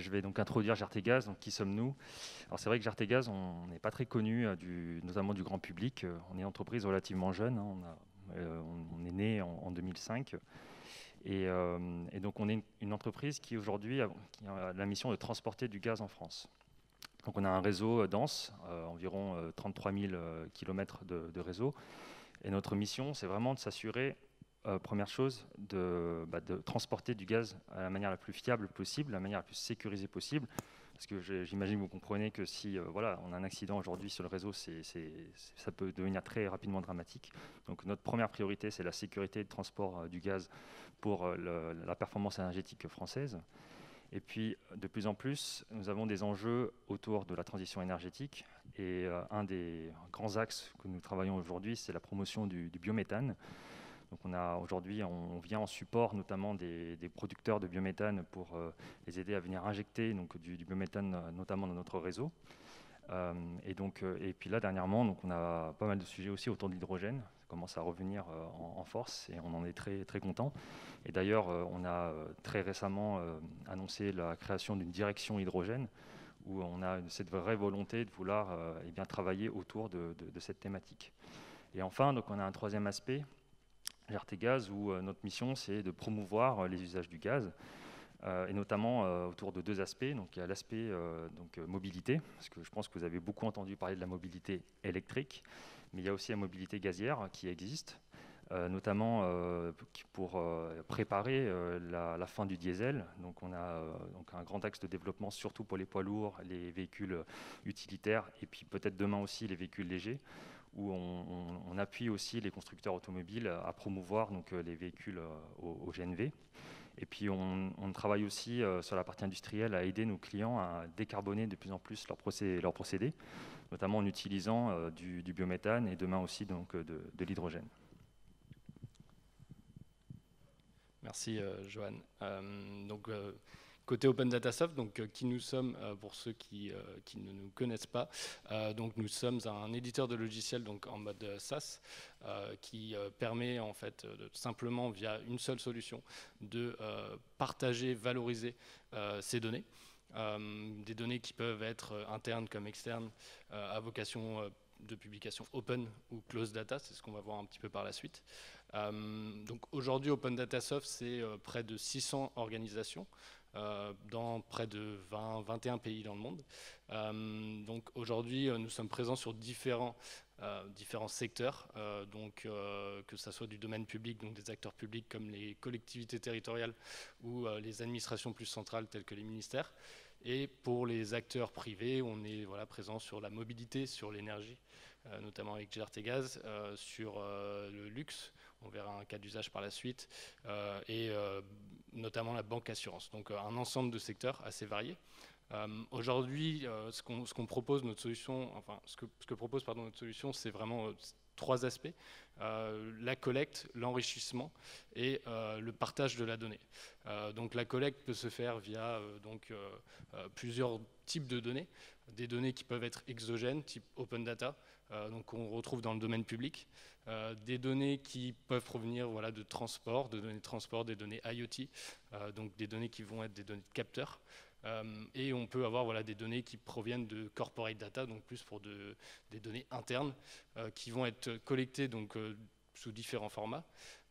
Je vais donc introduire Jartegaz. Qui sommes-nous? Alors, c'est vrai que Jartegaz, on n'est pas très connu, euh, notamment du grand public. Euh, on est une entreprise relativement jeune. Hein. On, euh, on, est né en, 2005. Et, donc, on est une, entreprise qui aujourd'hui a, la mission de transporter du gaz en France. Donc, on a un réseau dense, environ 33 000 km de réseau. Et notre mission, c'est vraiment de s'assurer euh, première chose, bah, de, transporter du gaz à la manière la plus fiable possible, la manière la plus sécurisée possible. Parce que j'imagine que vous comprenez que si euh, voilà, on a un accident aujourd'hui sur le réseau, ça peut devenir très rapidement dramatique. Donc notre première priorité, c'est la sécurité de transport euh, du gaz pour la performance énergétique française. Et puis, de plus en plus, nous avons des enjeux autour de la transition énergétique. Et un des grands axes que nous travaillons aujourd'hui, c'est la promotion du biométhane. Donc on a aujourd'hui, on vient en support notamment des, producteurs de biométhane pour euh, les aider à venir injecter donc, du, biométhane euh, notamment dans notre réseau. Euh, et, donc, et puis là, dernièrement, donc on a pas mal de sujets aussi autour de l'hydrogène. Ça commence à revenir en, force et on en est très, très content. Et d'ailleurs, on a très récemment annoncé la création d'une direction hydrogène où on a cette vraie volonté de vouloir eh bien, travailler autour de, de, cette thématique. Et enfin, donc, on a un troisième aspect Gaz, où euh, notre mission, c'est de promouvoir euh, les usages du gaz, euh, et notamment autour de deux aspects. Donc, il y a l'aspect mobilité, parce que je pense que vous avez beaucoup entendu parler de la mobilité électrique, mais il y a aussi la mobilité gazière qui existe. notamment pour préparer la, fin du diesel. Donc on a donc un grand axe de développement surtout pour les poids lourds, les véhicules utilitaires et puis peut-être demain aussi les véhicules légers où on, appuie aussi les constructeurs automobiles à promouvoir donc, euh, les véhicules euh, au, GNV. Et puis on, travaille aussi euh, sur la partie industrielle à aider nos clients à décarboner de plus en plus leurs procédés, notamment en utilisant du, biométhane et demain aussi donc, de, l'hydrogène. Merci Johan. donc, Côté Open Data Soft, donc, euh, qui nous sommes, euh, pour ceux qui, euh, qui, ne nous connaissent pas, donc, nous sommes un éditeur de logiciels donc, en mode SaaS qui permet en fait simplement via une seule solution de partager, valoriser ces données. des données qui peuvent être internes comme externes à vocation de publication open ou closed data, c'est ce qu'on va voir un petit peu par la suite. donc aujourd'hui, Open Data Soft, c'est près de 600 organisations dans près de 20, 21 pays dans le monde. Euh, donc aujourd'hui, euh, nous sommes présents sur différents, différents secteurs, donc que ce soit du domaine public, donc des acteurs publics comme les collectivités territoriales ou les administrations plus centrales telles que les ministères. Et pour les acteurs privés, on est voilà, présent sur la mobilité, sur l'énergie, notamment avec GRT Gaz, sur le luxe, on verra un cas d'usage par la suite, et notamment la banque assurance. Donc euh, un ensemble de secteurs assez variés. Euh, aujourd'hui, euh, ce qu'on propose, notre que, propose notre solution, c'est vraiment trois aspects la collecte, l'enrichissement et le partage de la donnée. donc la collecte peut se faire via plusieurs types de données, des données qui peuvent être exogènes, type open data, donc on retrouve dans le domaine public, euh, des données qui peuvent provenir voilà, de transport, de données de transport, des données IoT, euh, donc des données qui vont être des données de capteurs. Euh, et on peut avoir voilà, des données qui proviennent de corporate data, donc plus pour de, des données internes, qui vont être collectées donc, sous différents formats.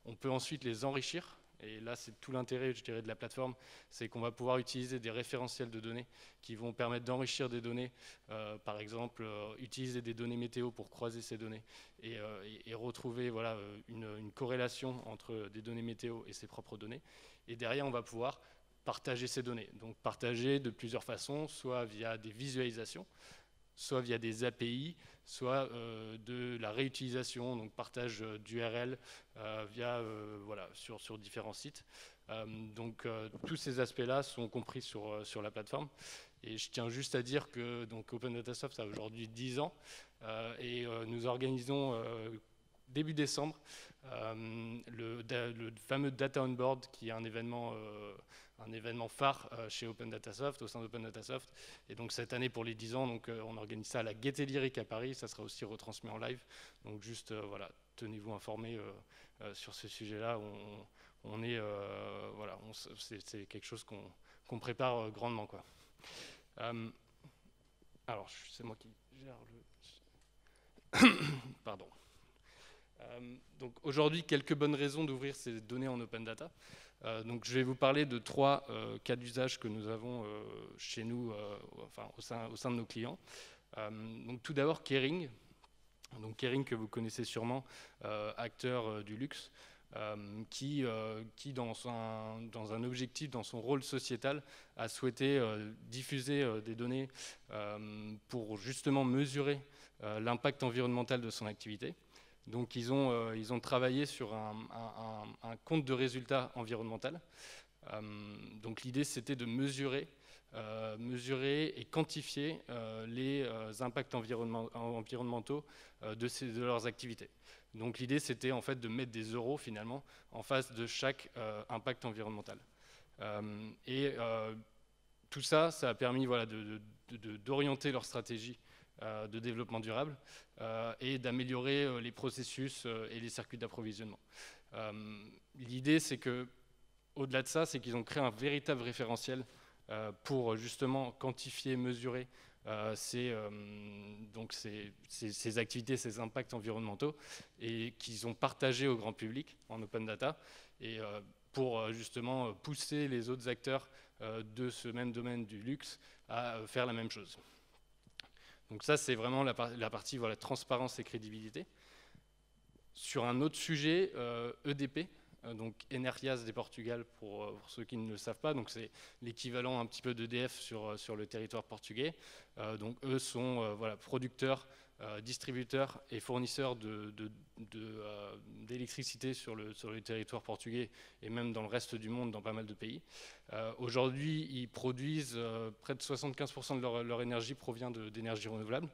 On peut ensuite les enrichir et là, c'est tout l'intérêt, je dirais, de la plateforme, c'est qu'on va pouvoir utiliser des référentiels de données qui vont permettre d'enrichir des données, euh, par exemple, euh, utiliser des données météo pour croiser ces données et, euh, retrouver voilà, une, une, corrélation entre des données météo et ses propres données. Et derrière, on va pouvoir partager ces données. Donc partager de plusieurs façons, soit via des visualisations, soit via des API, soit euh, de la réutilisation, donc partage euh, d'URL euh, via, voilà, sur, sur différents sites. donc tous ces aspects-là sont compris sur, sur la plateforme. Et je tiens juste à dire que donc, Open Data Soft a aujourd'hui 10 ans et nous organisons début décembre le, le, fameux Data On Board qui est un événement un événement phare euh, chez Open Data Soft, au sein d'Open Data Soft. Et donc cette année, pour les 10 ans, donc, euh, on organise ça à la Gaieté Lyrique à Paris. Ça sera aussi retransmis en live. Donc juste, euh, voilà, tenez-vous informés sur ce sujet-là. On, est, voilà, c'est quelque chose qu'on prépare grandement. Quoi. alors, c'est moi qui gère le... Pardon. donc aujourd'hui, quelques bonnes raisons d'ouvrir ces données en open data. Donc je vais vous parler de trois cas d'usage que nous avons chez nous, au sein, de nos clients. tout d'abord, Kering, donc Kering que vous connaissez sûrement, euh, acteur euh, du luxe, euh, qui, dans, un, objectif, dans son rôle sociétal, a souhaité diffuser des données pour justement mesurer l'impact environnemental de son activité. Donc ils ont, ils ont travaillé sur un, compte de résultats environnemental. donc l'idée c'était de mesurer euh, mesurer et quantifier euh, les euh, impacts environnementaux de, leurs activités. Donc l'idée, c'était en fait de mettre des euros finalement en face de chaque impact environnemental. et tout ça, ça a permis voilà, d'orienter leur stratégie de développement durable et d'améliorer les processus et les circuits d'approvisionnement. L'idée, c'est que, au-delà de ça, c'est qu'ils ont créé un véritable référentiel euh, pour justement quantifier, mesurer euh, ces, euh, donc ces, ces, activités, ces impacts environnementaux, et qu'ils ont partagé au grand public en open data, et pour justement pousser les autres acteurs de ce même domaine du luxe à faire la même chose. Donc ça, c'est vraiment la, la, partie transparence et crédibilité. Sur un autre sujet, EDP, e euh, donc Energias des Portugal pour, euh, pour, ceux qui ne le savent pas, donc c'est l'équivalent un petit peu d'EDF sur, euh, sur le territoire portugais. donc eux sont voilà, producteurs, distributeurs et fournisseurs d'électricité de, sur, le, sur le territoire portugais et même dans le reste du monde, dans pas mal de pays. Aujourd'hui, ils produisent près de 75% de leur, leur, énergie provient d'énergie renouvelable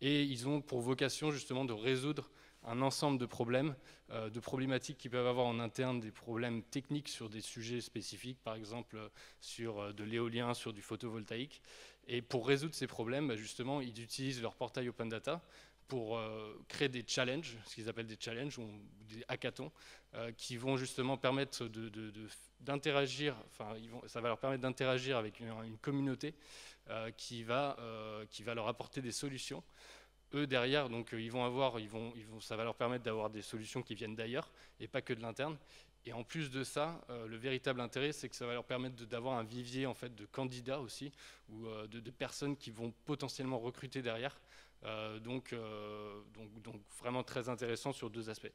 et ils ont pour vocation justement de résoudre un ensemble de problèmes, euh, de problématiques qui peuvent avoir en interne des problèmes techniques sur des sujets spécifiques, par exemple sur euh, de l'éolien, sur du photovoltaïque. Et pour résoudre ces problèmes, bah, justement, ils utilisent leur portail Open Data pour euh, créer des challenges, ce qu'ils appellent des challenges ou des hackathons, qui vont justement permettre d'interagir, enfin, ça va leur permettre d'interagir avec une, communauté qui va leur apporter des solutions eux derrière, donc euh, ils vont avoir, ils vont, ça va leur permettre d'avoir des solutions qui viennent d'ailleurs et pas que de l'interne. Et en plus de ça, euh, le véritable intérêt, c'est que ça va leur permettre d'avoir un vivier en fait de candidats aussi ou euh, de, personnes qui vont potentiellement recruter derrière. donc, donc, vraiment très intéressant sur deux aspects.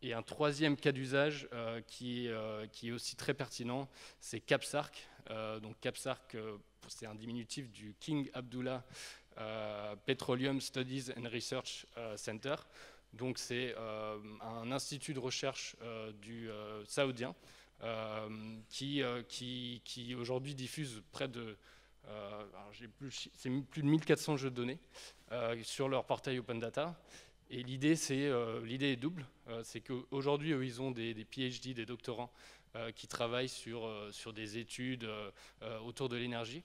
Et un troisième cas d'usage qui, qui, est aussi très pertinent, c'est CAPSARC. donc CAPSARC, c'est un diminutif du King Abdullah Petroleum Studies and Research euh, Center. Donc c'est euh, un institut de recherche du saoudien qui, qui, qui aujourd'hui diffuse près de plus, c'est plus de 1400 jeux de données sur leur portail Open Data. Et l'idée, c'est, est double. c'est qu'aujourd'hui, ils ont des, des, PhD, des doctorants, qui travaillent sur, sur des études autour de l'énergie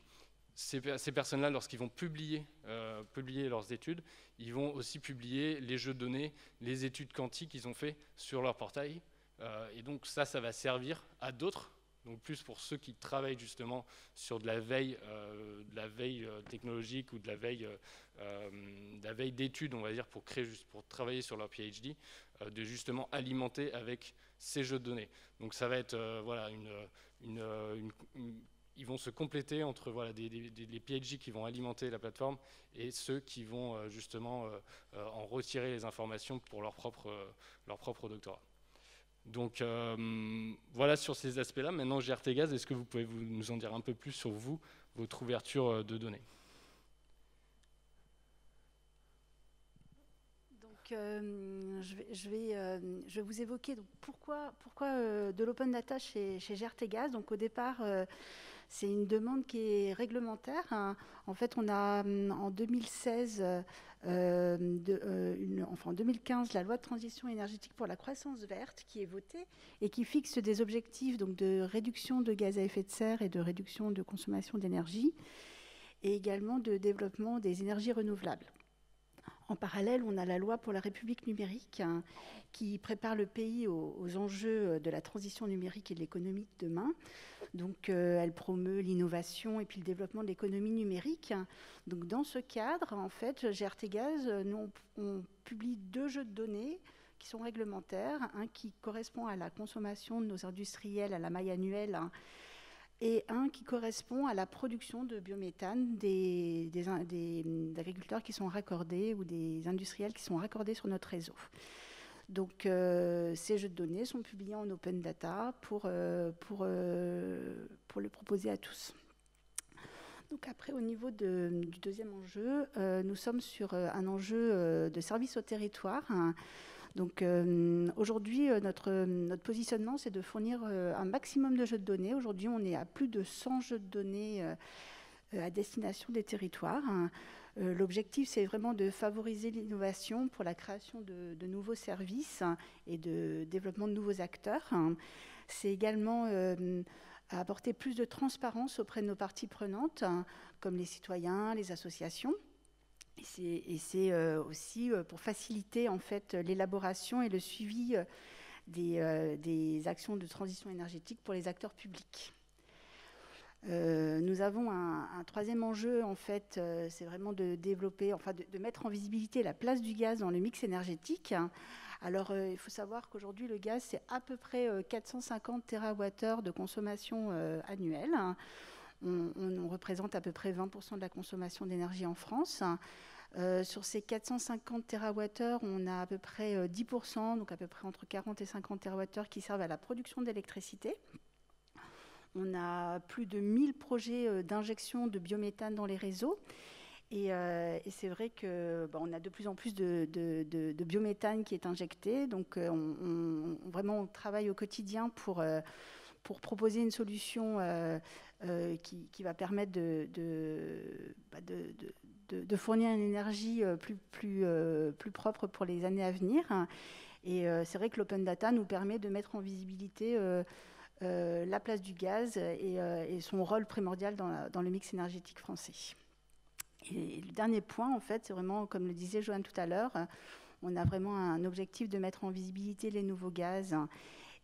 ces, personnes-là, lorsqu'ils vont publier, euh, publier leurs études, ils vont aussi publier les jeux de données, les études quantiques qu'ils ont fait sur leur portail. Euh, et donc ça, ça va servir à d'autres, donc plus pour ceux qui travaillent justement sur de la veille, euh, technologique ou de la veille, d'études, on va dire, pour travailler sur leur PhD, de justement alimenter avec ces jeux de données. Donc ça va être voilà une ils vont se compléter entre voilà, des, les PhD qui vont alimenter la plateforme et ceux qui vont euh, justement euh, euh, en retirer les informations pour leur propre, doctorat. Donc voilà sur ces aspects-là. Maintenant, GRT Gaz, est-ce que vous pouvez vous, nous en dire un peu plus sur vous, votre ouverture de données? Donc, je, vais, je, vais, je, vous évoquer donc, pourquoi, pourquoi de l'open data chez, chez GRT. Donc au départ, c'est une demande qui est réglementaire. En fait, on a en 2016, enfin en 2015, la loi de transition énergétique pour la croissance verte qui est votée et qui fixe des objectifs donc, de réduction de gaz à effet de serre et de réduction de consommation d'énergie et également de développement des énergies renouvelables. En parallèle, on a la loi pour la République numérique hein, qui prépare le pays aux, enjeux de la transition numérique et de l'économie de demain. Donc, euh, elle promeut l'innovation et puis le développement de l'économie numérique. Donc, dans ce cadre, en fait, GRT Gaz, nous, on, publie deux jeux de données qui sont réglementaires, un qui correspond à la consommation de nos industriels à la maille annuelle hein, et un qui correspond à la production de biométhane des, agriculteurs qui sont raccordés ou des industriels qui sont raccordés sur notre réseau. Donc euh, ces jeux de données sont publiés en open data pour, euh, pour, euh, pour le proposer à tous. Donc après, au niveau du deuxième enjeu, nous sommes sur un enjeu de service au territoire. Donc euh, aujourd'hui, euh, notre, positionnement, c'est de fournir euh, un maximum de jeux de données. Aujourd'hui, on est à plus de 100 jeux de données à destination des territoires. L'objectif, c'est vraiment de favoriser l'innovation pour la création de, nouveaux services et de développement de nouveaux acteurs. C'est également apporter plus de transparence auprès de nos parties prenantes, comme les citoyens, les associations. Et c'est euh, aussi euh, pour faciliter en fait l'élaboration et le suivi euh, des, actions de transition énergétique pour les acteurs publics. nous avons un, troisième enjeu, en fait, c'est vraiment de développer, enfin de, mettre en visibilité la place du gaz dans le mix énergétique. Alors, il faut savoir qu'aujourd'hui, le gaz, c'est à peu près 450 TWh de consommation annuelle. On, représente à peu près 20% de la consommation d'énergie en France. Euh, sur ces 450 TWh, on a à peu près 10%, euh, donc à peu près entre 40 et 50 TWh qui servent à la production d'électricité. On a plus de 1000 projets euh, d'injection de biométhane dans les réseaux. Et, c'est vrai que bah, a de plus en plus de, biométhane qui est injecté. Donc on, vraiment on travaille au quotidien pour proposer une solution qui, va permettre bah, de, de, fournir une énergie euh, euh, plus propre pour les années à venir. Et euh, c'est vrai que l'open data nous permet de mettre en visibilité la place du gaz et, son rôle primordial dans, le mix énergétique français. Et le dernier point, en fait, c'est vraiment, comme le disait Joanne tout à l'heure, on a vraiment un objectif de mettre en visibilité les nouveaux gaz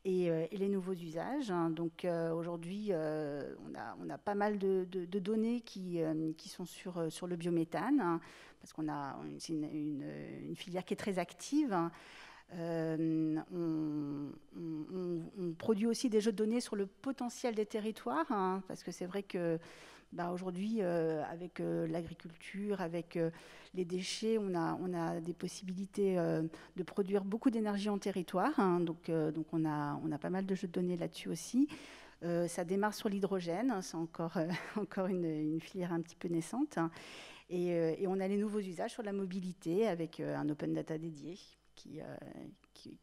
euh, et, les nouveaux usages. Hein. Donc euh, aujourd'hui, euh, on, a, pas mal de, données qui, sont sur, le biométhane, hein, parce qu'on a une, filière qui est très active. Hein. on, produit aussi des jeux de données sur le potentiel des territoires, parce que c'est vrai que bah, aujourd'hui, avec l'agriculture, avec les déchets, on a, des possibilités euh, de produire beaucoup d'énergie en territoire. Hein. donc, euh, on, a, pas mal de jeux de données là-dessus aussi. Euh, ça démarre sur l'hydrogène, c'est encore, une, filière un petit peu naissante. Hein. Et, on a les nouveaux usages sur la mobilité avec un open data dédié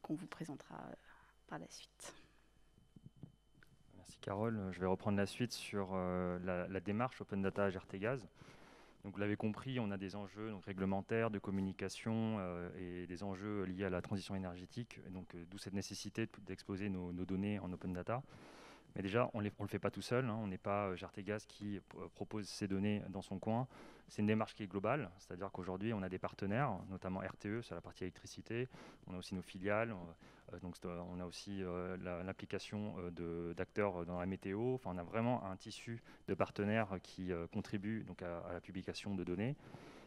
qu'on vous présentera par la suite. Carole. Je vais reprendre la suite sur la, la, démarche Open Data GRT donc, vous l'avez compris, on a des enjeux donc, réglementaires, de communication euh, et des enjeux liés à la transition énergétique. euh, d'où cette nécessité d'exposer nos, données en open data. Mais déjà, on ne le fait pas tout seul. Hein. on n'est pas euh, Gertegas qui propose ces données dans son coin. C'est une démarche qui est globale, c'est-à-dire qu'aujourd'hui, on a des partenaires, notamment RTE sur la partie électricité. On a aussi nos filiales. Euh, donc on a aussi euh, l'implication euh, d'acteurs dans la météo. Enfin, on a vraiment un tissu de partenaires qui contribuent donc à, la publication de données.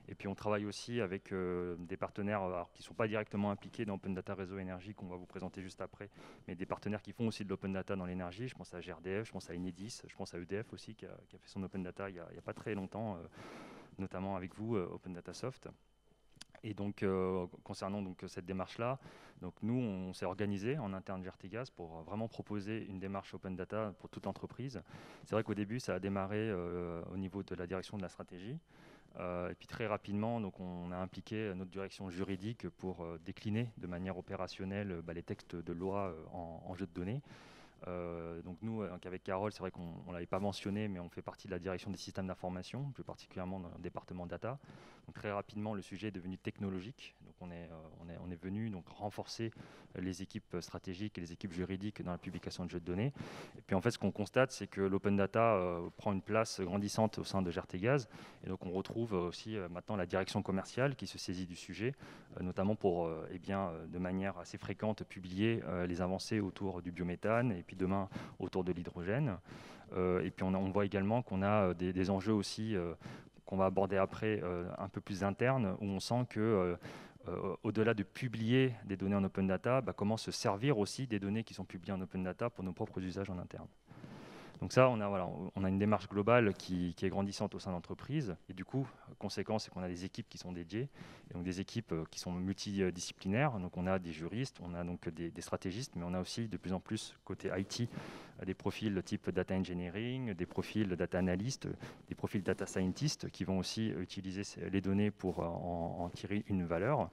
Et puis on travaille aussi avec des partenaires qui ne sont pas directement impliqués dans Open Data Réseau Énergie qu'on va vous présenter juste après, mais des partenaires qui font aussi de l'Open Data dans l'énergie. Je pense à GRDF, je pense à Enedis, je pense à EDF aussi qui a, fait son Open Data il n'y a, pas très longtemps, notamment avec vous, Open Data Soft. Et donc, euh, concernant donc, cette démarche-là, nous, on s'est organisé en interne Vertigas pour vraiment proposer une démarche open data pour toute entreprise. C'est vrai qu'au début, ça a démarré euh, au niveau de la direction de la stratégie. Euh, et puis très rapidement, donc, on a impliqué notre direction juridique pour décliner de manière opérationnelle bah, les textes de loi en, jeu de données. donc nous, avec Carole, c'est vrai qu'on ne l'avait pas mentionné, mais on fait partie de la direction des systèmes d'information, plus particulièrement dans le département data. Donc très rapidement, le sujet est devenu technologique. On est, on est, on est venu donc renforcer les équipes stratégiques et les équipes juridiques dans la publication de jeux de données. Et puis en fait, ce qu'on constate, c'est que l'open data prend une place grandissante au sein de GRTGaz. Et donc on retrouve aussi maintenant la direction commerciale qui se saisit du sujet, notamment pour, eh bien, de manière assez fréquente, publier les avancées autour du biométhane et puis demain autour de l'hydrogène. Euh, et puis on, voit également qu'on a euh, des, enjeux aussi euh, qu'on va aborder après un peu plus internes, où on sent que au-delà de publier des données en open data, bah, comment se servir aussi des données qui sont publiées en open data pour nos propres usages en interne. Donc ça, on a, voilà, on a une démarche globale qui, est grandissante au sein de l'entreprise. Et du coup, conséquence, c'est qu'on a des équipes qui sont dédiées, et donc des équipes euh, qui sont multidisciplinaires. Donc on a des juristes, on a donc des, stratégistes, mais on a aussi de plus en plus, côté IT, euh, des profils type data engineering, des profils data analyst, des profils data scientist qui vont aussi utiliser les données pour en tirer une valeur.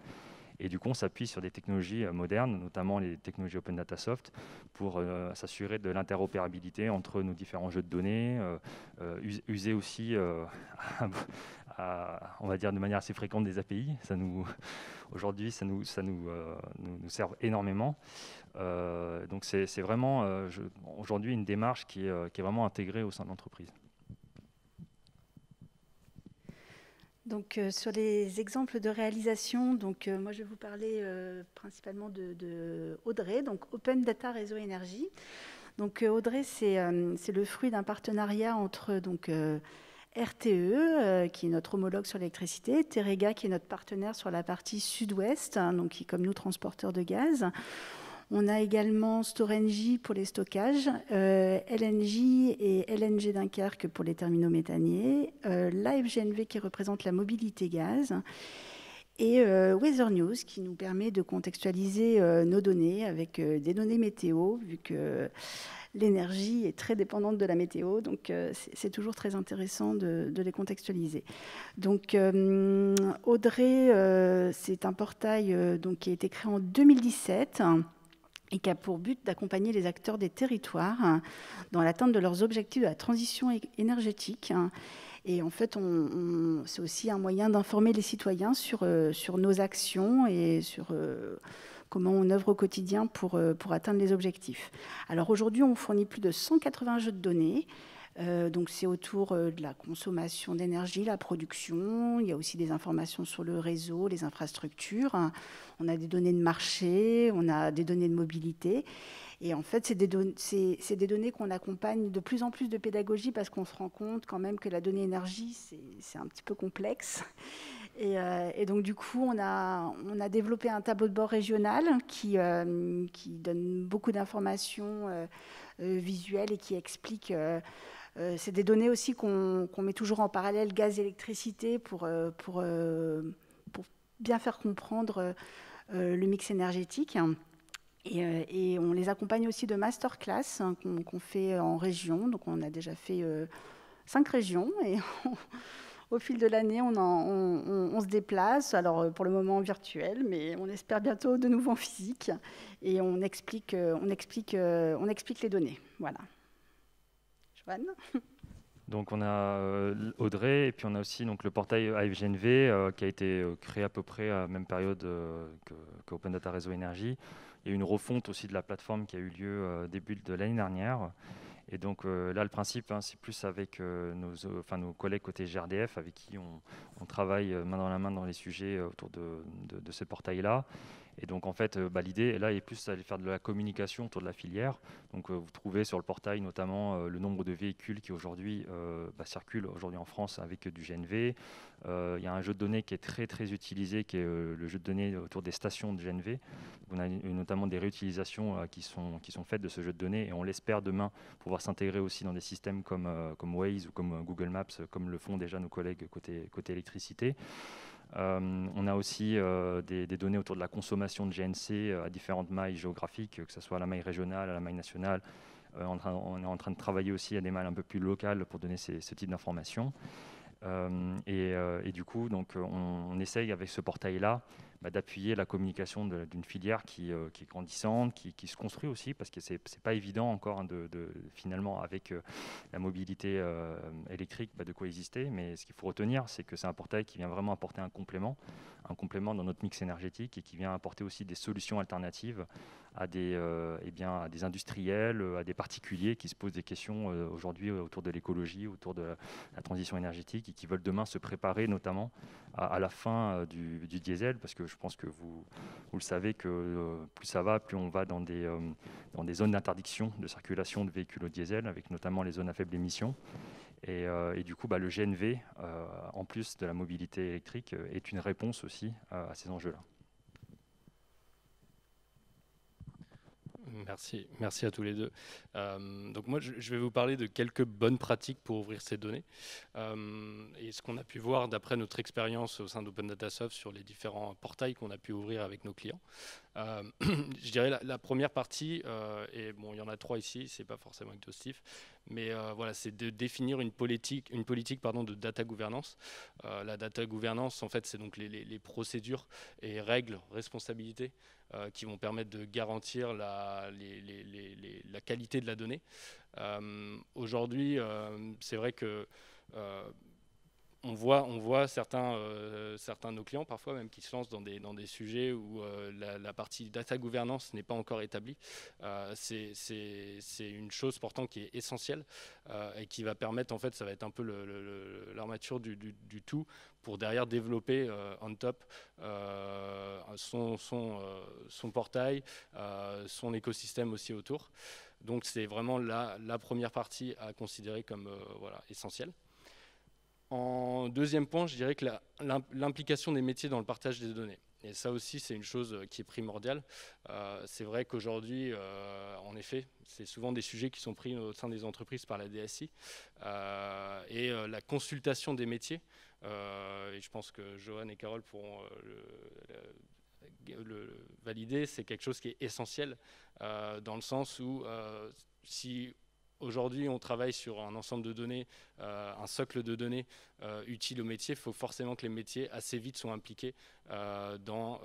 Et du coup, on s'appuie sur des technologies euh, modernes, notamment les technologies Open Data Soft, pour euh, s'assurer de l'interopérabilité entre nos différents jeux de données, euh, user aussi, on va dire de manière assez fréquente, des API. Aujourd'hui, ça nous, ça nous, nous, sert énormément. donc, c'est vraiment aujourd'hui une démarche qui est vraiment intégrée au sein de l'entreprise. Donc, euh, sur les exemples de réalisation, donc, euh, moi je vais vous parler euh, principalement de, Audrey, donc Open Data Réseau Énergie. Donc, Audrey, c'est le fruit d'un partenariat entre donc, RTE, qui est notre homologue sur l'électricité, Terega, qui est notre partenaire sur la partie sud-ouest, hein, donc qui est comme nous transporteur de gaz. On a également Storengy pour les stockages, euh, LNJ et LNG Dunkerque pour les terminaux méthaniers, euh, l'AFGNV qui représente la mobilité gaz, et euh, Weather News qui nous permet de contextualiser nos données avec des données météo, vu que l'énergie est très dépendante de la météo, donc c'est toujours très intéressant de, les contextualiser. Donc Audrey, c'est un portail donc, qui a été créé en 2017 et qui a pour but d'accompagner les acteurs des territoires hein, dans l'atteinte de leurs objectifs de la transition énergétique. Hein. Et en fait, c'est aussi un moyen d'informer les citoyens sur, euh, nos actions et sur euh, comment on œuvre au quotidien euh, pour atteindre les objectifs. Alors aujourd'hui, on fournit plus de 180 jeux de données. Donc c'est autour de la consommation d'énergie, la production. Il y a aussi des informations sur le réseau, les infrastructures. On a des données de marché, on a des données de mobilité. Et en fait, c'est des, des, données qu'on accompagne de plus en plus de pédagogie parce qu'on se rend compte quand même que la donnée énergie, c'est un petit peu complexe. Euh, et, donc, du coup, on a, on a, développé un tableau de bord régional qui, euh, qui donne beaucoup d'informations euh, visuelles et qui explique. C'est des données aussi qu'on met toujours en parallèle gaz-électricité pour, pour, pour, bien faire comprendre euh, le mix énergétique. Euh, et, on les accompagne aussi de masterclass hein, qu'on fait en région. Donc on a déjà fait euh, cinq régions et au fil de l'année, on, on, se déplace. Alors pour le moment virtuel, mais on espère bientôt de nouveau en physique. Et on explique, on explique, on explique les données. Voilà. Donc on a euh, Audrey et puis on a aussi donc, le portail AFGNV euh, qui a été euh, créé à peu près à la même période que, Open Data Réseau Énergie. Il y a une refonte aussi de la plateforme qui a eu lieu début de l'année dernière. Et donc là, le principe, hein, c'est plus avec nos, collègues côté GRDF, avec qui on, travaille main dans la main dans les sujets autour de ce portail-là. Et donc en fait, euh, bah, l'idée là est plus d'aller faire de la communication autour de la filière. Donc euh, vous trouvez sur le portail notamment euh, le nombre de véhicules qui aujourd'hui bah, circulent aujourd'hui en France avec du GNV. Il y a un jeu de données qui est très très utilisé, qui est le jeu de données autour des stations de GNV. On a notamment des réutilisations qui, sont, qui sont faites de ce jeu de données et on l'espère demain pouvoir s'intégrer aussi dans des systèmes comme, comme Waze ou comme Google Maps, comme le font déjà nos collègues côté, côté électricité. Euh, on a aussi euh, des, données autour de la consommation de GNC euh, à différentes mailles géographiques, que ce soit à la maille régionale, à la maille nationale. On, est en train de travailler aussi à des mailles un peu plus locales pour donner ce type d'informations. Et, du coup, donc, on, essaye avec ce portail-là bah, d'appuyer la communication d'une filière qui, euh, qui, est grandissante, qui, qui, se construit aussi, parce que ce n'est pas évident encore hein, de, finalement, avec euh, la mobilité euh, électrique, bah, de coexister. Mais ce qu'il faut retenir, c'est que c'est un portail qui vient vraiment apporter un complément, un complément dans notre mix énergétique et qui vient apporter aussi des solutions alternatives à des, eh bien, à des industriels, à des particuliers qui se posent des questions aujourd'hui autour de l'écologie, autour de la, transition énergétique et qui veulent demain se préparer notamment à, la fin du, du diesel, parce que je pense que vous, le savez que euh, plus ça va, plus on va dans des, euh, dans des zones d'interdiction de circulation de véhicules au diesel, avec notamment les zones à faible émission. Et, euh, du coup, bah, le GNV, en plus de la mobilité électrique, est une réponse aussi à ces enjeux-là. Merci, merci à tous les deux. Euh, donc moi, je, vais vous parler de quelques bonnes pratiques pour ouvrir ces données. Euh, et ce qu'on a pu voir d'après notre expérience au sein d'Open Data Soft sur les différents portails qu'on a pu ouvrir avec nos clients. Euh, je dirais la, première partie, et bon, il y en a trois ici, c'est pas forcément exhaustif, mais voilà, c'est de définir une politique, une politique pardon, de data gouvernance. la data gouvernance, en fait, c'est donc les, procédures et règles, responsabilités euh, qui vont permettre de garantir la, qualité de la donnée. Euh, aujourd'hui, euh, c'est vrai que on voit, on voit certains, certains de nos clients, parfois même, qui se lancent dans des, dans des sujets où la, partie data gouvernance n'est pas encore établie. c'est une chose pourtant qui est essentielle et qui va permettre, en fait, ça va être un peu l'armature du, tout pour derrière développer euh, on top euh, son, son, euh, son, portail, son écosystème aussi autour. Donc c'est vraiment la, la, première partie à considérer comme voilà, essentielle. En deuxième point, je dirais que l'implication des métiers dans le partage des données. Et ça aussi, c'est une chose qui est primordiale. c'est vrai qu'aujourd'hui, en effet, c'est souvent des sujets qui sont pris au sein des entreprises par la DSI. et la consultation des métiers euh, et je pense que Johan et Carole pourront euh, le, valider, c'est quelque chose qui est essentiel euh, dans le sens où si aujourd'hui on travaille sur un ensemble de données, un socle de données utile au métier, il faut forcément que les métiers assez vite soient impliqués dans,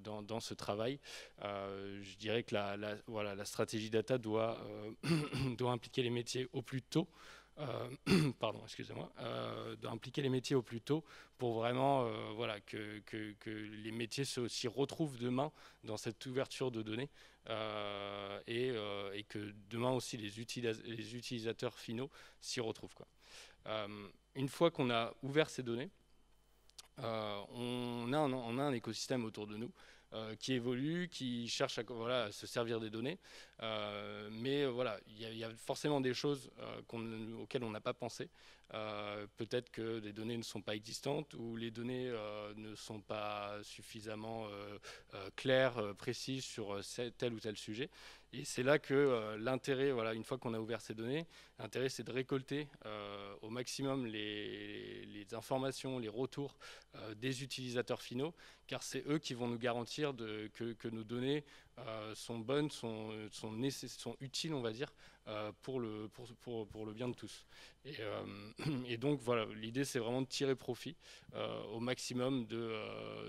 dans, ce travail. je dirais que la, voilà, la stratégie data doit, doit impliquer les métiers au plus tôt. Euh, pardon, excusez-moi, euh, d'impliquer les métiers au plus tôt pour vraiment euh, voilà, que, les métiers s'y retrouvent demain dans cette ouverture de données et, que demain aussi les, utilisateurs finaux s'y retrouvent. Quoi. une fois qu'on a ouvert ces données, on, a un, écosystème autour de nous qui évolue, qui cherche à, se servir des données. Euh, mais voilà, il y, a forcément des choses euh, auxquelles on n'a pas pensé. Peut-être que les données ne sont pas existantes ou les données ne sont pas suffisamment claires, précises sur tel ou tel sujet. Et c'est là que euh, l'intérêt, voilà, une fois qu'on a ouvert ces données, l'intérêt c'est de récolter euh, au maximum les, informations, les retours euh, des utilisateurs finaux, car c'est eux qui vont nous garantir que, nos données sont bonnes, sont, utiles, on va dire, pour, le, pour, le bien de tous. Et, et donc voilà, l'idée c'est vraiment de tirer profit au maximum de,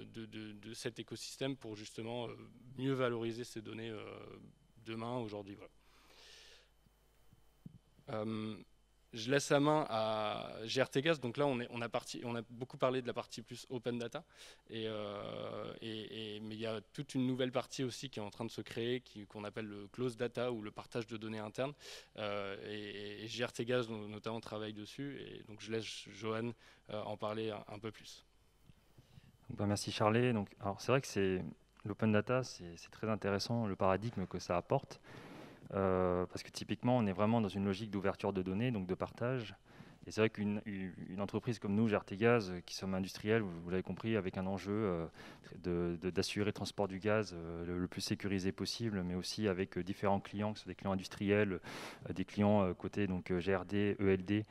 de, cet écosystème pour justement mieux valoriser ces données demain, aujourd'hui. Euh, je laisse la main à GRTGAS. Donc là, on, a beaucoup parlé de la partie plus open data. Euh, mais il y a toute une nouvelle partie aussi qui est en train de se créer, qu'on appelle le close data ou le partage de données internes. Euh, et, GRTGAS notamment travaille dessus. Et donc je laisse Johan en parler un, peu plus. Ben, merci Charlie. Donc, alors c'est vrai que L'open data, c'est très intéressant, le paradigme que ça apporte, euh, parce que typiquement, on est vraiment dans une logique d'ouverture de données, donc de partage. Et c'est vrai qu'une entreprise comme nous, GRT qui sommes industriels, vous, l'avez compris, avec un enjeu euh, d'assurer le transport du gaz euh, le, plus sécurisé possible, mais aussi avec différents clients, que ce soit des clients industriels, des clients côté donc, GRD, ELD,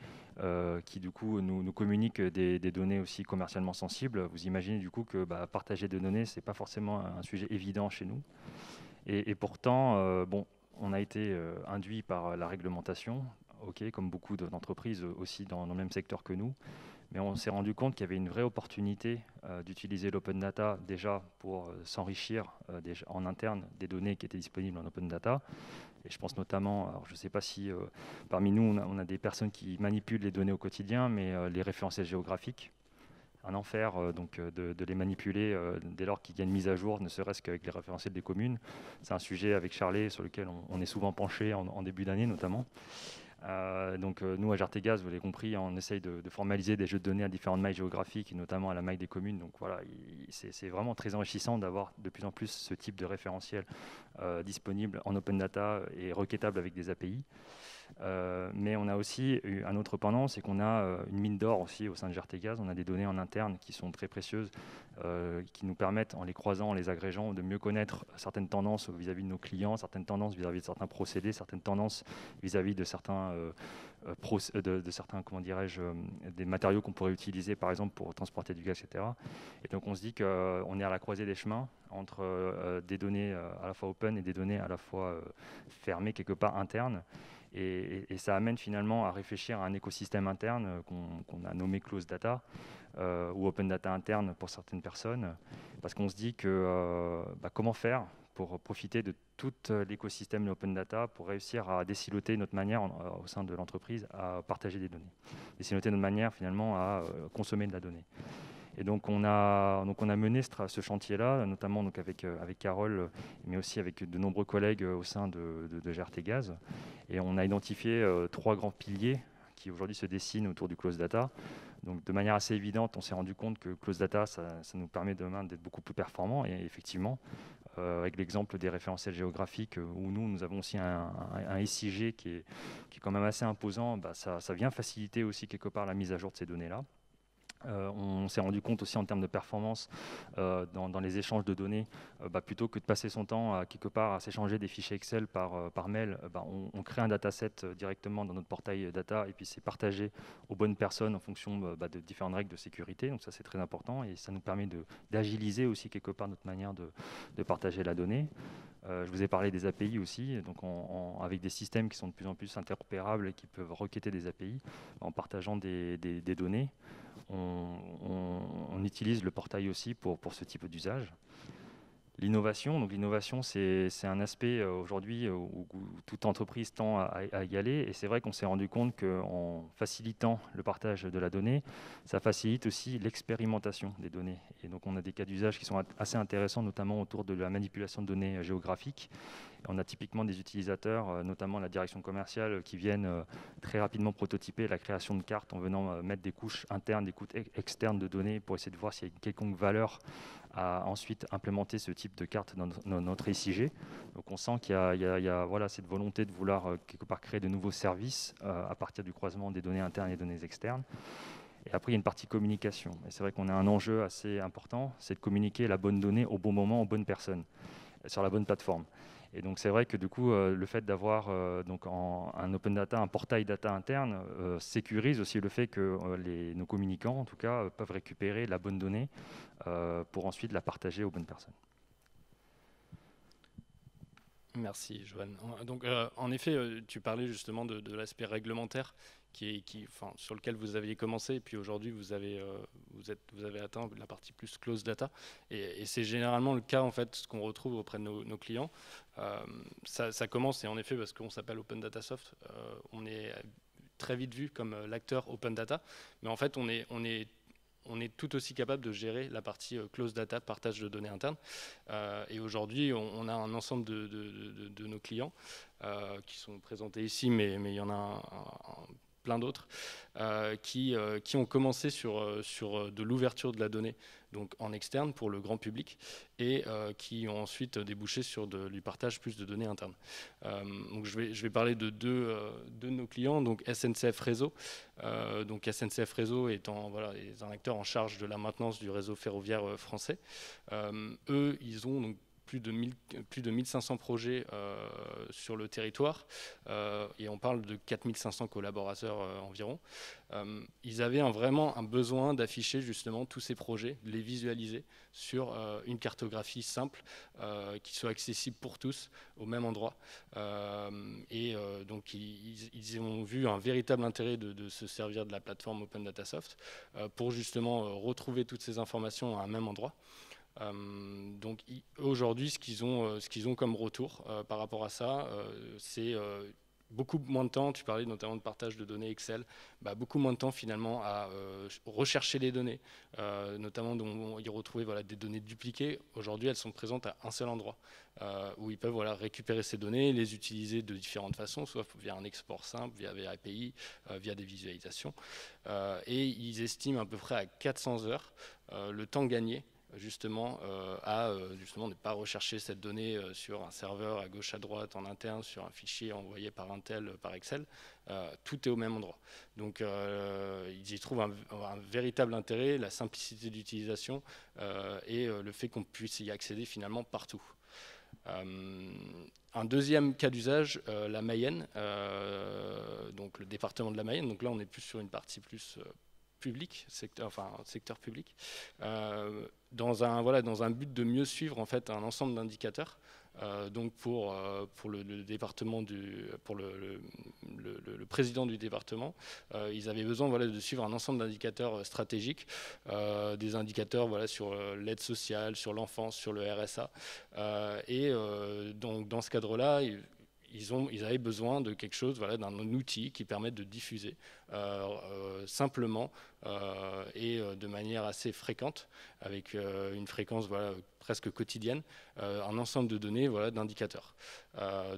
qui du coup nous, nous communiquent des, données aussi commercialement sensibles. Vous imaginez du coup que bah, partager des données, ce n'est pas forcément un sujet évident chez nous. Et, pourtant, bon, on a été induit par la réglementation, ok, comme beaucoup d'entreprises aussi dans, le même secteur que nous. Mais on s'est rendu compte qu'il y avait une vraie opportunité d'utiliser l'open data déjà pour s'enrichir en interne des données qui étaient disponibles en open data. Et je pense notamment, je ne sais pas si parmi nous on a, des personnes qui manipulent les données au quotidien, mais les référentiels géographiques, un enfer euh, donc, euh, de, les manipuler euh, dès lors qu'il y a une mise à jour, ne serait-ce qu'avec les référentiels des communes. C'est un sujet avec Charlet sur lequel on, est souvent penché en, début d'année notamment. donc nous à Jartegas, vous l'avez compris, on essaye de, formaliser des jeux de données à différentes mailles géographiques, notamment à la maille des communes. Donc voilà, c'est vraiment très enrichissant d'avoir de plus en plus ce type de référentiel disponible en open data et requêtable avec des API. Euh, mais on a aussi un autre pendant, c'est qu'on a euh, une mine d'or aussi au sein de GRTGaz. On a des données en interne qui sont très précieuses, euh, qui nous permettent, en les croisant, en les agrégeant, de mieux connaître certaines tendances vis-à-vis de nos clients, certaines tendances vis-à-vis de certains procédés, certaines tendances vis-à-vis de certains, de, certains, comment dirais-je, des matériaux qu'on pourrait utiliser, par exemple, pour transporter du gaz, etc. Et donc on se dit qu'on est à la croisée des chemins entre des données à la fois open et des données à la fois fermées quelque part internes. Et, ça amène finalement à réfléchir à un écosystème interne euh, qu'on a nommé close data euh, ou open data interne pour certaines personnes, parce qu'on se dit que euh, bah, comment faire pour profiter de tout l'écosystème de l'open data pour réussir à déciloter notre manière au sein de l'entreprise à partager des données, déciloter notre manière finalement à consommer de la donnée. Et donc on a, donc on a mené ce, chantier-là, notamment donc avec, euh, avec Carole, mais aussi avec de nombreux collègues au sein de, de, GRT Gaz. Et on a identifié euh, trois grands piliers qui aujourd'hui se dessinent autour du close data. Donc de manière assez évidente, on s'est rendu compte que close data, ça, nous permet demain d'être beaucoup plus performant. Et effectivement, euh, avec l'exemple des référentiels géographiques, où nous, nous avons aussi un, SIG qui est, qui est, quand même assez imposant, bah, ça vient faciliter aussi quelque part la mise à jour de ces données-là. Euh, on s'est rendu compte aussi en termes de performance euh, dans, les échanges de données, euh, bah, plutôt que de passer son temps à quelque part à s'échanger des fichiers Excel par, mail, bah, on, crée un dataset directement dans notre portail data et puis c'est partagé aux bonnes personnes en fonction bah, de différentes règles de sécurité. Donc ça c'est très important et ça nous permet d'agiliser aussi quelque part notre manière de, partager la donnée. je vous ai parlé des API aussi, donc avec des systèmes qui sont de plus en plus interopérables et qui peuvent requêter des API en partageant des données on, utilise le portail aussi pour, pour ce type d'usage. L'innovation, donc l'innovation, c'est un aspect euh, aujourd'hui euh, où, toute entreprise tend à, y aller. Et c'est vrai qu'on s'est rendu compte qu'en facilitant le partage de la donnée, ça facilite aussi l'expérimentation des données. Et donc on a des cas d'usage qui sont assez intéressants, notamment autour de la manipulation de données euh, géographiques. On a typiquement des utilisateurs, notamment la direction commerciale, qui viennent très rapidement prototyper la création de cartes en venant mettre des couches internes, des couches externes de données pour essayer de voir s'il y a une quelconque valeur à ensuite implémenter ce type de carte dans notre SIG. Donc on sent qu'il y, a, voilà, cette volonté de vouloir euh, quelque part créer de nouveaux services euh, à partir du croisement des données internes et des données externes. Et après, il y a une partie communication. Et c'est vrai qu'on a un enjeu assez important, c'est de communiquer la bonne donnée au bon moment aux bonnes personnes, sur la bonne plateforme. Et donc c'est vrai que du coup, euh, le fait d'avoir euh, donc un open data, un portail data interne, euh, sécurise aussi le fait que nos communicants, en tout cas, peuvent récupérer la bonne donnée pour ensuite la partager aux bonnes personnes. Merci, Joanne. Donc, en effet, tu parlais justement de l'aspect réglementaire sur lequel vous aviez commencé, et puis aujourd'hui vous avez, euh, vous, êtes, vous avez atteint la partie plus close data. Et, c'est généralement le cas en fait, ce qu'on retrouve auprès de nos, clients. Euh, ça, commence, et en effet, parce qu'on s'appelle Open Data Soft, euh, on est très vite vu comme l'acteur Open Data, mais en fait on est, on est on est tout aussi capable de gérer la partie close data, partage de données internes. et aujourd'hui, on, a un ensemble de, de, nos clients qui sont présentés ici, mais, mais il y en a un plein d'autres, euh, qui, euh, qui ont commencé sur, euh, sur de l'ouverture de la donnée donc en externe pour le grand public et qui ont ensuite débouché sur du partage plus de données internes. donc je vais, je vais parler de deux, de nos clients, donc SNCF Réseau. donc SNCF Réseau étant voilà, est un acteur en charge de la maintenance du réseau ferroviaire français. eux, ils ont donc plus de, plus de 1500 projets sur le territoire, et on parle de 4500 collaborateurs environ. ils avaient vraiment un besoin d'afficher justement tous ces projets, de les visualiser sur une cartographie simple qui soit accessible pour tous au même endroit. et donc ils, ont vu un véritable intérêt de, de, se servir de la plateforme Open Data Soft pour justement retrouver toutes ces informations à un même endroit. Euh, donc aujourd'hui, ce qu'ils ont, euh, ce ont comme retour euh, par rapport à ça, c'est beaucoup moins de temps, tu parlais notamment de partage de données Excel, bah, beaucoup moins de temps finalement à rechercher les données, notamment dont ils retrouvaient voilà, des données dupliquées. Aujourd'hui, elles sont présentes à un seul endroit où ils peuvent récupérer ces données, les utiliser de différentes façons, soit via un export simple, via des API, via des visualisations. et ils estiment à peu près à 400 heures le temps gagné justement euh, à euh, justement ne pas rechercher cette donnée euh, sur un serveur à gauche à droite en interne sur un fichier envoyé par Intel par Excel. tout est au même endroit. Donc ils y trouvent un, véritable intérêt, la simplicité d'utilisation et le fait qu'on puisse y accéder finalement partout. un deuxième cas d'usage, la Mayenne, donc le département de la Mayenne. Donc là, on est plus sur une partie plus public, secteur, enfin secteur public, dans, un, voilà, dans un but de mieux suivre en fait un ensemble d'indicateurs. Euh, donc pour, euh, pour le, département du, pour le, le, président du département, ils avaient besoin voilà, de suivre un ensemble d'indicateurs stratégiques, des indicateurs voilà, sur l'aide sociale, sur l'enfance, sur le RSA. et donc dans ce cadre-là, ils, avaient besoin de quelque chose, d'un outil qui permette de diffuser euh, euh, simplement euh, et de manière assez fréquente, avec une fréquence presque quotidienne, un ensemble de données d'indicateurs.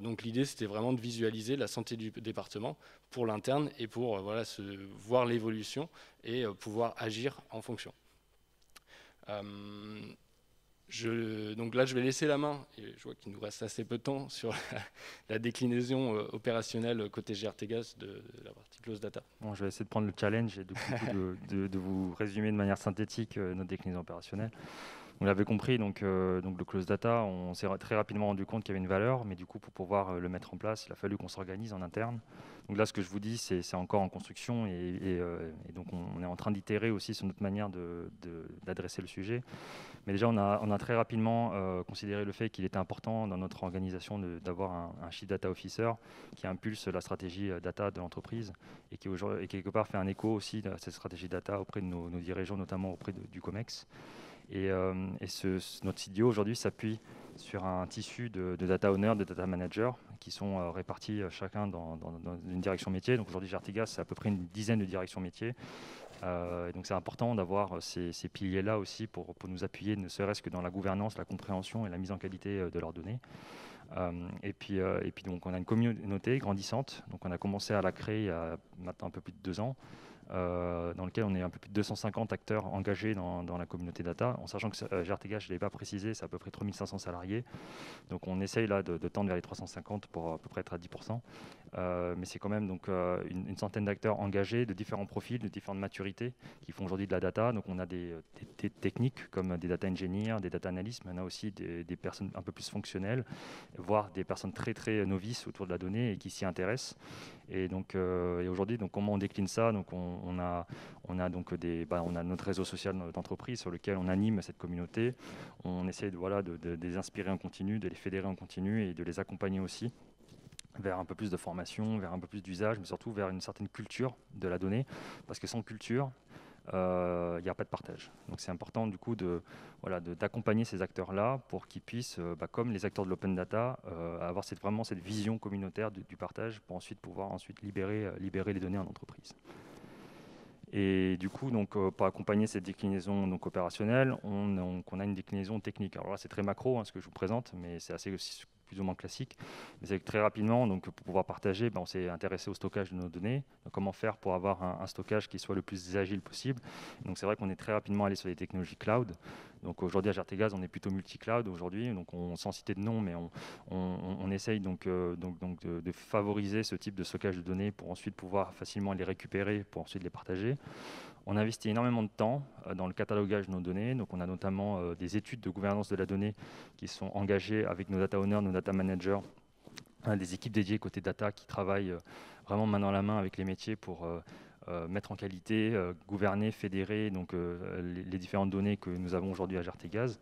donc l'idée, c'était vraiment de visualiser la santé du département pour l'interne et pour voir l'évolution et pouvoir agir en fonction donc là, je vais laisser la main, et je vois qu'il nous reste assez peu de temps, sur la, déclinaison euh, opérationnelle côté GRTGAS de, la partie close data. Bon, je vais essayer de prendre le challenge et de, de, vous résumer de manière synthétique euh, notre déclinaison opérationnelle. Vous l'avez compris, euh, donc le close data, on s'est très rapidement rendu compte qu'il y avait une valeur, mais du coup, pour pouvoir le mettre en place, il a fallu qu'on s'organise en interne. Donc là, ce que je vous dis, c'est encore en construction et, donc on, est en train d'itérer aussi sur notre manière d'adresser le sujet. Mais déjà, on a, très rapidement euh, considéré le fait qu'il était important dans notre organisation d'avoir un, Chief Data Officer qui impulse la stratégie euh, data de l'entreprise et qui quelque part fait un écho aussi à cette stratégie data auprès de nos, dirigeants, notamment auprès du COMEX. Et, euh, notre CDO aujourd'hui s'appuie sur un tissu de, data owners, de data managers qui sont répartis chacun dans, une direction métier. Donc aujourd'hui, Jartigas, c'est à peu près une dizaine de directions métiers euh, donc c'est important d'avoir ces, piliers-là aussi pour, nous appuyer, ne serait-ce que dans la gouvernance, la compréhension et la mise en qualité euh, de leurs données. Euh, et, puis, et puis donc on a une communauté grandissante. Donc on a commencé à la créer il y a maintenant un peu plus de deux ans. Euh, dans lequel on est un peu plus de 250 acteurs engagés dans, la communauté data, en sachant que euh, GRTGA, je ne l'ai pas précisé, c'est à peu près 3500 salariés. Donc on essaye là de, tendre vers les 350 pour à peu près être à 10%. Euh, mais c'est quand même donc, une, centaine d'acteurs engagés de différents profils, de différentes maturités, qui font aujourd'hui de la data. Donc on a des, techniques comme des data engineers, des data analysts, mais on a aussi des, personnes un peu plus fonctionnelles, voire des personnes très très novices autour de la donnée et qui s'y intéressent. Et donc, euh, aujourd'hui, donc comment on décline ça? Donc, on, a, on a donc des, bah, on a notre réseau social d'entreprise sur lequel on anime cette communauté. On essaie de, voilà, de, les inspirer en continu, de les fédérer en continu et de les accompagner aussi vers un peu plus de formation, vers un peu plus d'usage, mais surtout vers une certaine culture de la donnée. Parce que sans culture, il euh, n'y a pas de partage. Donc c'est important du coup de voilà d'accompagner ces acteurs-là pour qu'ils puissent, euh, bah, comme les acteurs de l'open data, euh, avoir cette, vraiment cette vision communautaire du, partage pour ensuite pouvoir ensuite libérer libérer les données en entreprise. Et du coup, donc, pour accompagner cette déclinaison donc, opérationnelle, on, on a une déclinaison technique. Alors là, c'est très macro hein, ce que je vous présente, mais c'est assez classique. Mais c'est très rapidement, donc pour pouvoir partager, ben, on s'est intéressé au stockage de nos données. comment faire pour avoir un, stockage qui soit le plus agile possible. Donc c'est vrai qu'on est très rapidement allé sur les technologies cloud. Donc aujourd'hui à Gertegaz, on est plutôt multi-cloud aujourd'hui. Donc on, sans citer de nom, mais on, essaye euh, donc, donc de, favoriser ce type de stockage de données pour ensuite pouvoir facilement les récupérer, pour ensuite les partager. On investit énormément de temps dans le catalogage de nos données. On a notamment des études de gouvernance de la donnée qui sont engagées avec nos data owners, nos data managers, des équipes dédiées côté data qui travaillent vraiment main dans la main avec les métiers pour euh, mettre en qualité, euh, gouverner, fédérer donc, euh, les, différentes données que nous avons aujourd'hui à Gaz.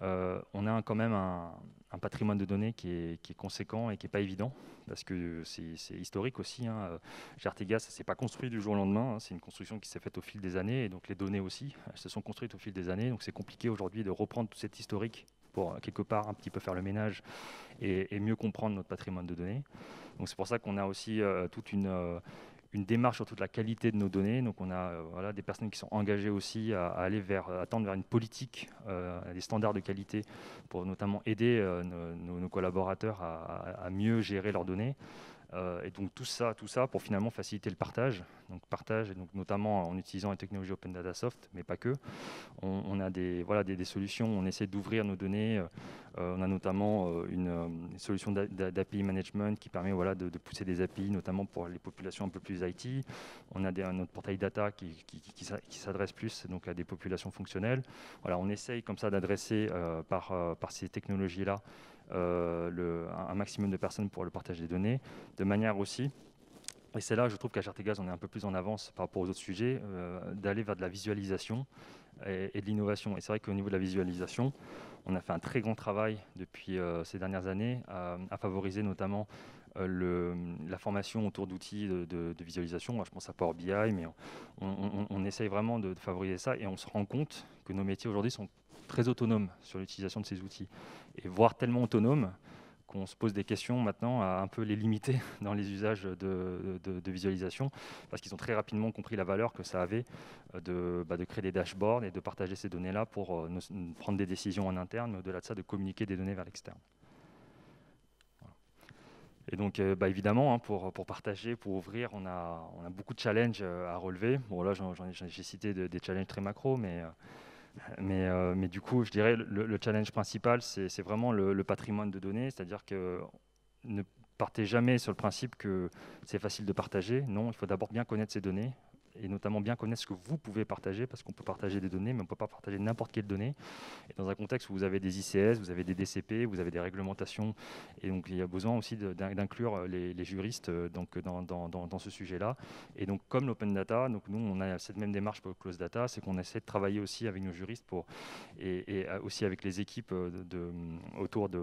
on a quand même un, patrimoine de données qui est, conséquent et qui n'est pas évident, parce que c'est historique aussi. Hein. Gaz, ça ne s'est pas construit du jour au lendemain, hein. c'est une construction qui s'est faite au fil des années, et donc les données aussi, se sont construites au fil des années, donc c'est compliqué aujourd'hui de reprendre tout cet historique pour quelque part un petit peu faire le ménage et, mieux comprendre notre patrimoine de données. Donc c'est pour ça qu'on a aussi toute une, une démarche sur toute la qualité de nos données. Donc on a euh, voilà, des personnes qui sont engagées aussi à, aller vers, à tendre vers une politique, euh, des standards de qualité pour notamment aider euh, nos, collaborateurs à, mieux gérer leurs données. Et donc tout ça, tout ça pour finalement faciliter le partage. Donc partage, et donc notamment en utilisant les technologies Open Data Soft, mais pas que. On, a des, voilà, des, solutions, on essaie d'ouvrir nos données euh, on a notamment euh, une, euh, solution d'API management qui permet voilà, de, pousser des API, notamment pour les populations un peu plus IT. On a des, un autre portail data qui, s'adresse plus donc, à des populations fonctionnelles. Voilà, on essaye comme ça d'adresser par, par ces technologies-là un maximum de personnes pour le partage des données, de manière aussi et c'est là, je trouve qu'à Gaz, on est un peu plus en avance par rapport aux autres sujets, d'aller vers de la visualisation et, de l'innovation. Et c'est vrai qu'au niveau de la visualisation, on a fait un très grand travail depuis euh, ces dernières années à, favoriser notamment euh, la formation autour d'outils de, visualisation. Je pense à Power BI, mais on, essaye vraiment de, favoriser ça et on se rend compte que nos métiers aujourd'hui sont très autonomes sur l'utilisation de ces outils. Et voire tellement autonomes qu'on se pose des questions maintenant à un peu les limiter dans les usages de, visualisation, parce qu'ils ont très rapidement compris la valeur que ça avait euh, bah, de, créer des dashboards et de partager ces données-là pour euh, prendre des décisions en interne, mais au-delà de ça, de communiquer des données vers l'externe. Et donc, euh, bah, évidemment, hein, pour, partager, pour ouvrir, on a, on a beaucoup de challenges à relever. Bon, là, j'ai cité des challenges très macro, mais mais, euh, mais, du coup, je dirais le, le challenge principal, c'est vraiment le, patrimoine de données, c'est-à-dire que ne partez jamais sur le principe que c'est facile de partager. Non, il faut d'abord bien connaître ces données, et notamment bien connaître ce que vous pouvez partager, parce qu'on peut partager des données, mais on ne peut pas partager n'importe quelle donnée. Et dans un contexte où vous avez des ICS, vous avez des DCP, vous avez des réglementations, et donc il y a besoin aussi d'inclure les, juristes euh, donc, dans, dans, dans, ce sujet-là. Et donc comme l'open data, donc nous on a cette même démarche pour le close data, c'est qu'on essaie de travailler aussi avec nos juristes pour, et, aussi avec les équipes euh, autour de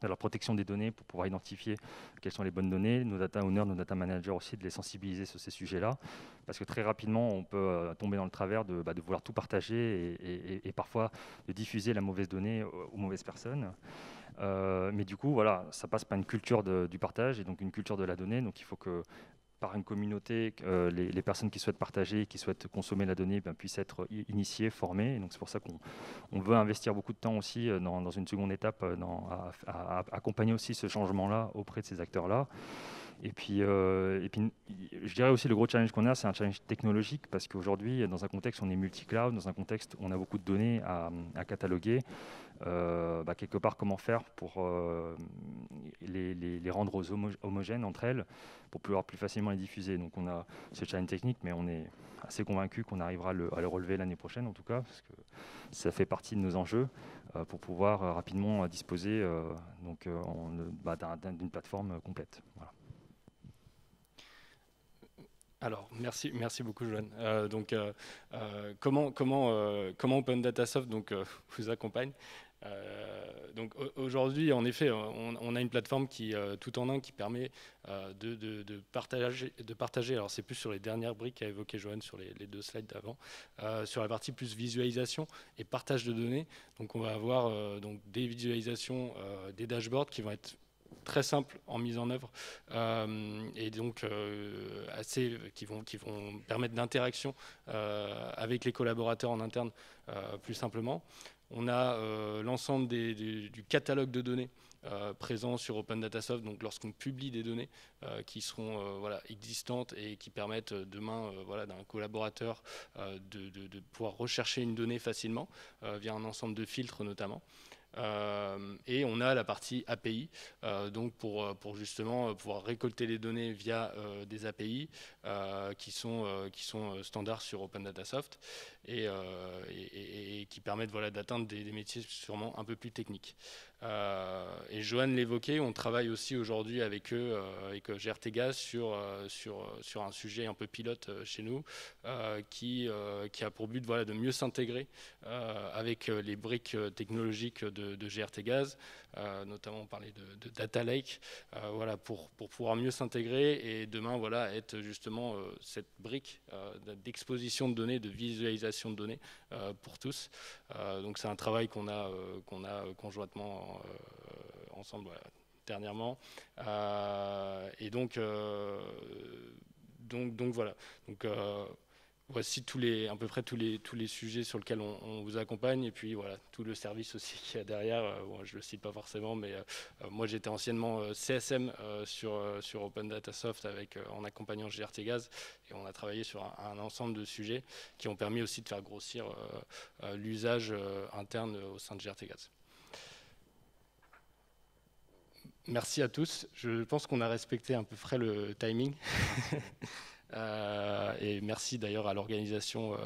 de la protection des données pour pouvoir identifier quelles sont les bonnes données, nos data owners, nos data managers aussi, de les sensibiliser sur ces sujets-là, parce que très rapidement, on peut euh, tomber dans le travers de, bah, vouloir tout partager et, parfois de diffuser la mauvaise donnée aux, mauvaises personnes. Euh, mais du coup, voilà, ça passe par une culture du partage et donc une culture de la donnée. Donc il faut que par une communauté, euh, les, personnes qui souhaitent partager, qui souhaitent consommer la donnée, ben, puissent être initiées, formées. donc c'est pour ça qu'on veut investir beaucoup de temps aussi euh, dans, une seconde étape euh, à, accompagner aussi ce changement-là auprès de ces acteurs-là. Et puis, et puis, je dirais aussi le gros challenge qu'on a, c'est un challenge technologique parce qu'aujourd'hui, dans un contexte où on est multi-cloud, dans un contexte où on a beaucoup de données à, cataloguer, bah, quelque part, comment faire pour les, rendre homogènes entre elles pour pouvoir plus facilement les diffuser. Donc on a ce challenge technique, mais on est assez convaincu qu'on arrivera à le, relever l'année prochaine en tout cas, parce que ça fait partie de nos enjeux euh, pour pouvoir euh, rapidement euh, disposer bah, d'une plateforme complète. Alors, merci, merci beaucoup, Joanne. donc, comment, comment, comment Open Data Soft donc, vous accompagne euh, donc aujourd'hui, en effet, on, a une plateforme qui, euh, tout en un, qui permet euh, de, partager, de partager. Alors c'est plus sur les dernières briques qu'a évoqué Johan sur les, deux slides d'avant, sur la partie plus visualisation et partage de données. Donc on va avoir donc des visualisations, des dashboards qui vont être très simples en mise en œuvre et donc assez qui vont qui vont permettre d'interaction avec les collaborateurs en interne plus simplement. On a euh, l'ensemble du catalogue de données euh, présent sur Open Data Soft. Donc, lorsqu'on publie des données euh, qui seront voilà, existantes et qui permettent demain voilà, d'un collaborateur de, pouvoir rechercher une donnée facilement via un ensemble de filtres notamment. Et on a la partie API, donc pour, pour justement pouvoir récolter les données via des API qui, sont, standards sur Open Data Soft et, qui permettent voilà, d'atteindre des, métiers sûrement un peu plus techniques. Euh, et Johan l'évoquait, on travaille aussi aujourd'hui avec eux, euh, avec GRT Gaz, sur, euh, sur, sur un sujet un peu pilote chez nous, qui, qui a pour but voilà, de mieux s'intégrer avec les briques technologiques de, de GRT Gaz, notamment on parlait de, Data Lake, voilà, pour, pour pouvoir mieux s'intégrer et demain voilà, être justement cette brique d'exposition de données, de visualisation de données pour tous. Donc c'est un travail qu'on a, qu'on a conjointement euh, ensemble dernièrement. Euh, et donc, euh, donc, donc voilà. Donc, voici tous les, à peu près tous les, tous les sujets sur lesquels on, vous accompagne et puis voilà tout le service aussi qu'il y a derrière. je ne le cite pas forcément, mais moi j'étais anciennement CSM sur, sur Open Data Soft avec, en accompagnant GRT Gaz et on a travaillé sur un, ensemble de sujets qui ont permis aussi de faire grossir l'usage interne au sein de GRT Gaz. Merci à tous. Je pense qu'on a respecté à peu près le timing. Euh, et merci d'ailleurs à l'organisation euh,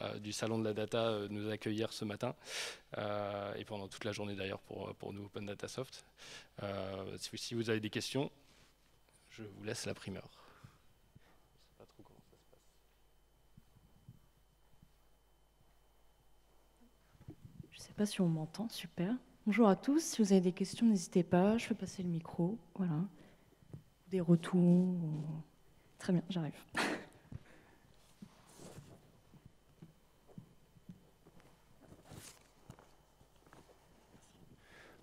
euh, du Salon de la Data de nous accueillir ce matin et pendant toute la journée d'ailleurs pour, pour nous Open Data Soft. Si, vous avez des questions, je vous laisse la primeur. Je ne sais pas si on m'entend, super. Bonjour à tous. Si vous avez des questions, n'hésitez pas. Je vais passer le micro. Voilà. Des retours. Très bien, j'arrive.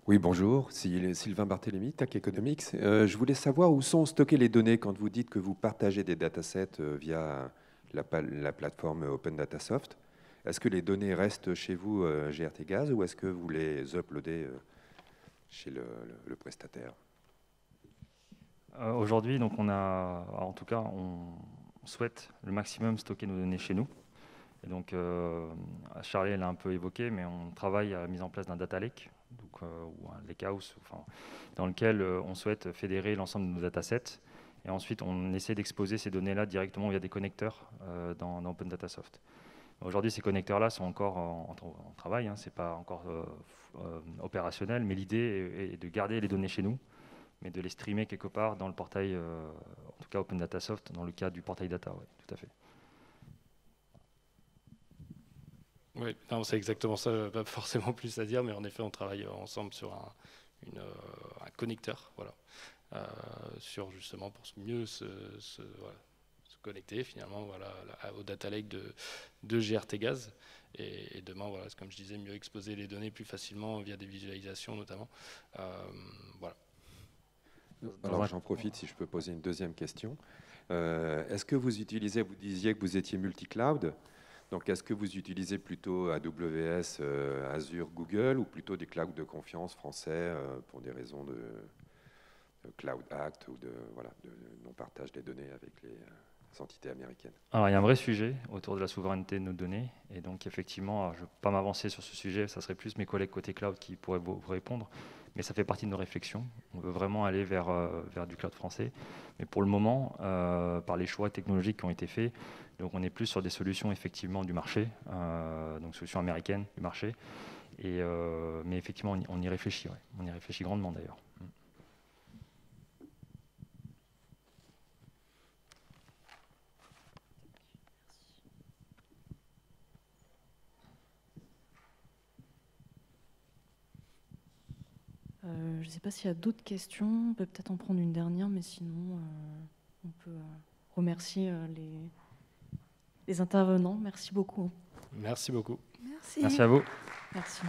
Oui, bonjour. Sylvain Barthélémy, TAC Economics. Euh, je voulais savoir où sont stockées les données quand vous dites que vous partagez des datasets euh, via la, la plateforme Open Data Soft. Est-ce que les données restent chez vous, euh, GRT Gaz, ou est-ce que vous les uploadez euh, chez le, prestataire? Euh, Aujourd'hui, donc on a, en tout cas, on souhaite le maximum stocker nos données chez nous. Et donc, Charlie l'a un peu évoqué, mais on travaille à la mise en place d'un data lake, donc, ou un lakehouse, enfin, dans lequel on souhaite fédérer l'ensemble de nos datasets. Et ensuite, on essaie d'exposer ces données-là directement via des connecteurs dans, dans Open Data Soft. Aujourd'hui, ces connecteurs-là sont encore en, travail, hein, ce n'est pas encore euh, euh, opérationnel, mais l'idée est, de garder les données chez nous, mais de les streamer quelque part dans le portail, euh, en tout cas Open Data Soft, dans le cas du portail data, oui, tout à fait. Oui, c'est exactement ça, pas forcément plus à dire, mais en effet, on travaille ensemble sur un, connecteur, voilà, sur justement pour mieux se, connecter finalement voilà, au data lake de, GRT Gaz. Et, demain, voilà, comme je disais, mieux exposer les données plus facilement via des visualisations notamment. Euh, voilà. Alors j'en profite si je peux poser une deuxième question. Euh, est-ce que vous utilisez, vous disiez que vous étiez multi-cloud, donc est-ce que vous utilisez plutôt AWS, euh, Azure, Google ou plutôt des clouds de confiance français pour des raisons de, Cloud Act ou de, voilà, de non-partage des données avec les, entités américaines? Alors, il y a un vrai sujet autour de la souveraineté de nos données. Et donc, effectivement, je ne veux pas m'avancer sur ce sujet. Ça serait plus mes collègues côté cloud qui pourraient vous répondre. Mais ça fait partie de nos réflexions. On veut vraiment aller vers, euh, vers du cloud français. Mais pour le moment, euh, par les choix technologiques qui ont été faits, donc on est plus sur des solutions effectivement du marché, euh, donc solutions américaines du marché. Et, mais effectivement, on y, réfléchit. On y réfléchit grandement d'ailleurs. Euh, je ne sais pas s'il y a d'autres questions. On peut peut-être en prendre une dernière, mais sinon, euh, on peut euh, remercier les, les intervenants. Merci beaucoup. Merci beaucoup. Merci. Merci à vous. Merci.